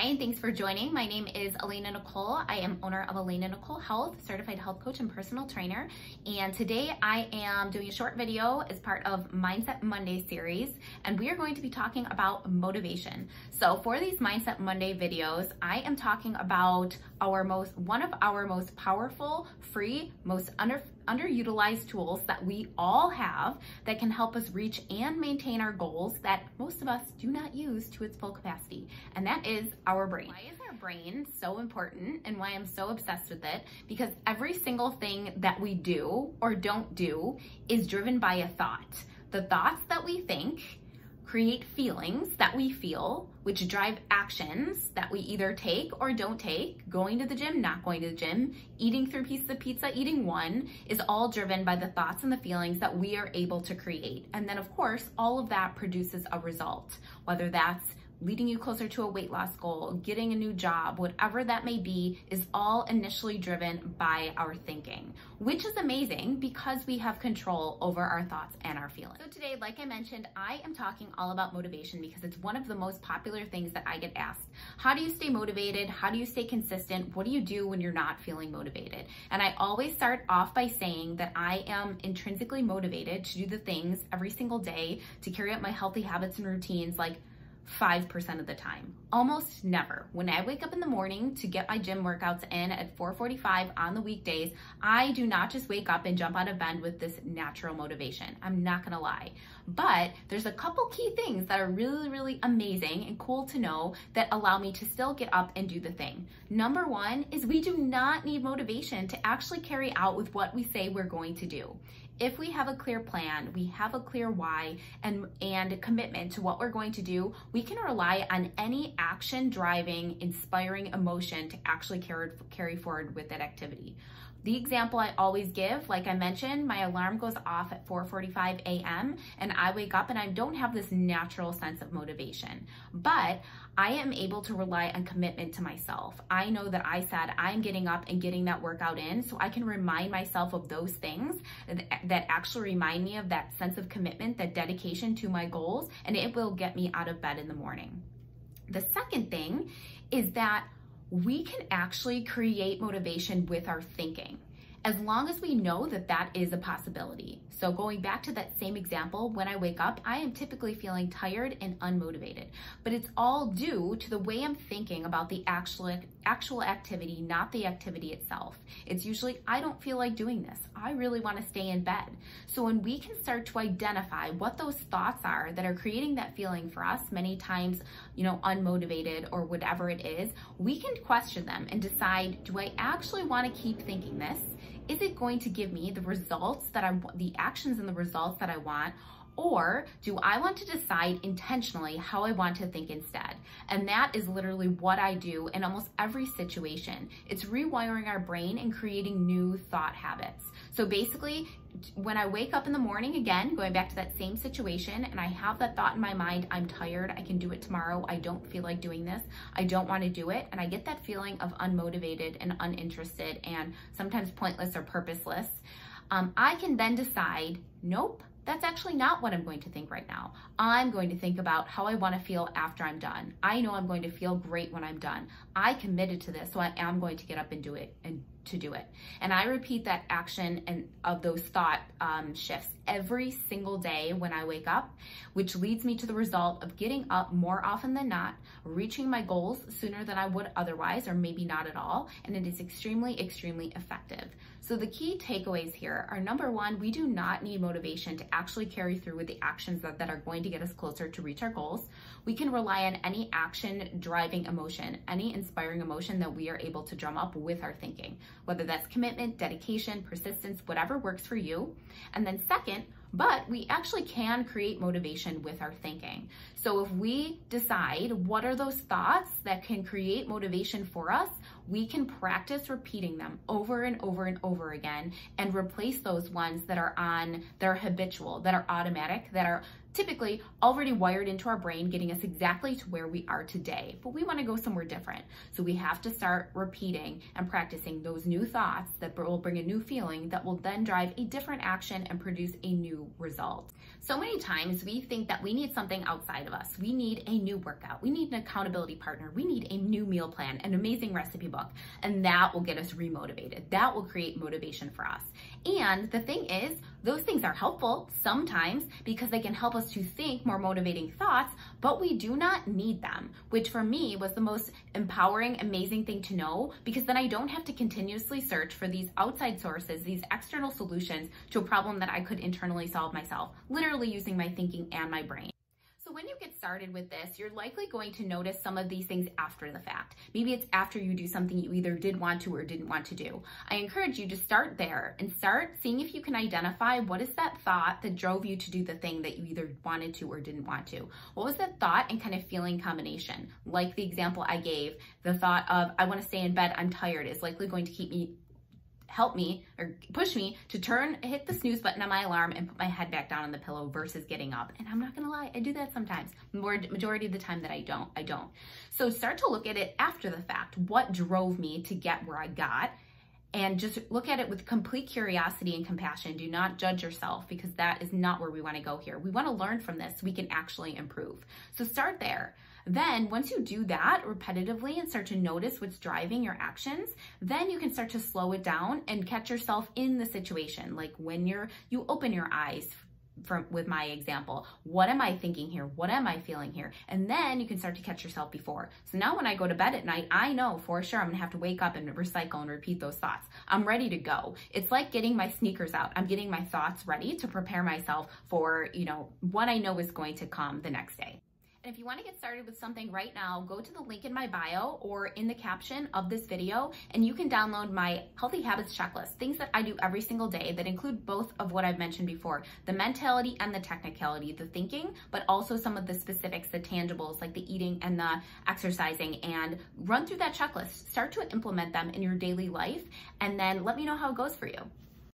Hi, and thanks for joining. My name is Elena Nicole. I am owner of Elena Nicole Health, certified health coach and personal trainer. And today I am doing a short video as part of Mindset Monday series, and we are going to be talking about motivation. So for these Mindset Monday videos, I am talking about our most, one of our most powerful, free, most under, underutilized tools that we all have that can help us reach and maintain our goals that most of us do not use to its full capacity. And that is our brain. Why is our brain so important and why I'm so obsessed with it? Because every single thing that we do or don't do is driven by a thought. The thoughts that we think create feelings that we feel, which drive actions that we either take or don't take. Going to the gym, not going to the gym, eating three pieces of pizza, eating one, is all driven by the thoughts and the feelings that we are able to create. And then, of course, all of that produces a result, whether that's leading you closer to a weight loss goal, getting a new job, whatever that may be, is all initially driven by our thinking, which is amazing because we have control over our thoughts and our feelings. So today, like I mentioned, I am talking all about motivation because it's one of the most popular things that I get asked. How do you stay motivated? How do you stay consistent? What do you do when you're not feeling motivated? And I always start off by saying that I am intrinsically motivated to do the things every single day to carry out my healthy habits and routines like 5% of the time. Almost never. When I wake up in the morning to get my gym workouts in at 4:45 on the weekdays, I do not just wake up and jump out of bed with this natural motivation. I'm not to lie. But there's a couple key things that are really really amazing and cool to know that allow me to still get up and do the thing. Number 1 is we do not need motivation to actually carry out with what we say we're going to do if we have a clear plan, we have a clear why and, and commitment to what we're going to do, we can rely on any action driving, inspiring emotion to actually carry, carry forward with that activity. The example I always give, like I mentioned, my alarm goes off at 4.45 a.m. and I wake up and I don't have this natural sense of motivation. But I am able to rely on commitment to myself. I know that I said I'm getting up and getting that workout in so I can remind myself of those things that actually remind me of that sense of commitment, that dedication to my goals, and it will get me out of bed in the morning. The second thing is that we can actually create motivation with our thinking as long as we know that that is a possibility. So going back to that same example, when I wake up, I am typically feeling tired and unmotivated, but it's all due to the way I'm thinking about the actual, actual activity, not the activity itself. It's usually, I don't feel like doing this. I really wanna stay in bed. So when we can start to identify what those thoughts are that are creating that feeling for us, many times, you know, unmotivated or whatever it is, we can question them and decide, do I actually wanna keep thinking this? Is it going to give me the results that I want, the actions and the results that I want? Or do I want to decide intentionally how I want to think instead? And that is literally what I do in almost every situation. It's rewiring our brain and creating new thought habits. So basically, when I wake up in the morning, again, going back to that same situation, and I have that thought in my mind, I'm tired, I can do it tomorrow, I don't feel like doing this, I don't want to do it, and I get that feeling of unmotivated and uninterested and sometimes pointless or purposeless, um, I can then decide, nope, that's actually not what I'm going to think right now. I'm going to think about how I want to feel after I'm done. I know I'm going to feel great when I'm done. I committed to this, so I am going to get up and do it and to do it. And I repeat that action and of those thought um, shifts every single day when I wake up, which leads me to the result of getting up more often than not, reaching my goals sooner than I would otherwise, or maybe not at all. And it is extremely, extremely effective. So the key takeaways here are number one, we do not need motivation to actually carry through with the actions that, that are going to get us closer to reach our goals. We can rely on any action driving emotion, any inspiring emotion that we are able to drum up with our thinking whether that's commitment, dedication, persistence, whatever works for you. And then second, but we actually can create motivation with our thinking. So if we decide what are those thoughts that can create motivation for us, we can practice repeating them over and over and over again and replace those ones that are on, that are habitual, that are automatic, that are typically already wired into our brain, getting us exactly to where we are today. But we want to go somewhere different. So we have to start repeating and practicing those new thoughts that will bring a new feeling that will then drive a different action and produce a new result. So many times we think that we need something outside of us. We need a new workout. We need an accountability partner. We need a new meal plan, an amazing recipe book, and that will get us remotivated. That will create motivation for us. And the thing is, those things are helpful sometimes because they can help us to think more motivating thoughts, but we do not need them, which for me was the most empowering, amazing thing to know because then I don't have to continuously search for these outside sources, these external solutions to a problem that I could internally solve myself, literally using my thinking and my brain. So when you get started with this, you're likely going to notice some of these things after the fact. Maybe it's after you do something you either did want to or didn't want to do. I encourage you to start there and start seeing if you can identify what is that thought that drove you to do the thing that you either wanted to or didn't want to. What was that thought and kind of feeling combination? Like the example I gave, the thought of I want to stay in bed, I'm tired is likely going to keep me help me or push me to turn, hit the snooze button on my alarm and put my head back down on the pillow versus getting up. And I'm not gonna lie, I do that sometimes. More majority of the time that I don't, I don't. So start to look at it after the fact. What drove me to get where I got? And just look at it with complete curiosity and compassion. Do not judge yourself because that is not where we wanna go here. We wanna learn from this. We can actually improve. So start there. Then once you do that repetitively and start to notice what's driving your actions, then you can start to slow it down and catch yourself in the situation. Like when you're, you open your eyes from with my example. What am I thinking here? What am I feeling here? And then you can start to catch yourself before. So now when I go to bed at night, I know for sure I'm gonna have to wake up and recycle and repeat those thoughts. I'm ready to go. It's like getting my sneakers out. I'm getting my thoughts ready to prepare myself for, you know, what I know is going to come the next day. And if you wanna get started with something right now, go to the link in my bio or in the caption of this video, and you can download my Healthy Habits Checklist, things that I do every single day that include both of what I've mentioned before, the mentality and the technicality, the thinking, but also some of the specifics, the tangibles, like the eating and the exercising, and run through that checklist. Start to implement them in your daily life, and then let me know how it goes for you.